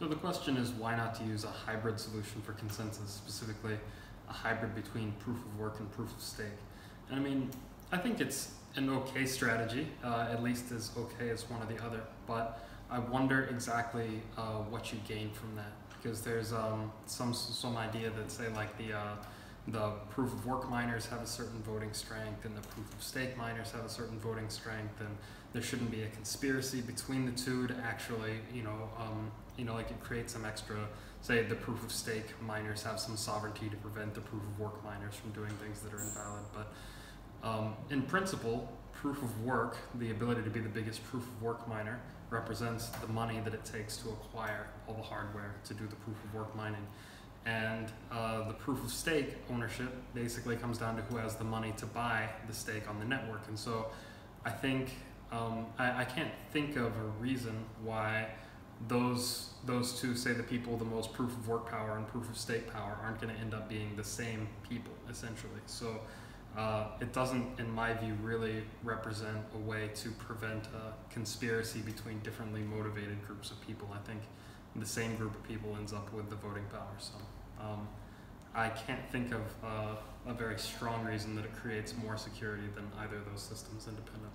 So the question is why not to use a hybrid solution for consensus, specifically a hybrid between proof of work and proof of stake? And I mean, I think it's an okay strategy, uh, at least as okay as one or the other, but I wonder exactly uh, what you gain from that because there's um, some some idea that say like the uh, the proof of work miners have a certain voting strength and the proof of stake miners have a certain voting strength and there shouldn't be a conspiracy between the two to actually you know um, you know like it creates some extra say the proof of stake miners have some sovereignty to prevent the proof of work miners from doing things that are invalid. But um, in principle proof of work the ability to be the biggest proof of work miner represents the money that it takes to acquire all the hardware to do the proof of work mining. And proof of stake ownership basically comes down to who has the money to buy the stake on the network. And so I think um, I, I, can't think of a reason why those those two, say the people the most proof of work power and proof of stake power, aren't going to end up being the same people essentially. So uh, it doesn't, in my view, really represent a way to prevent a conspiracy between differently motivated groups of people. I think the same group of people ends up with the voting power. So um, I can't think of uh, a very strong reason that it creates more security than either of those systems independently.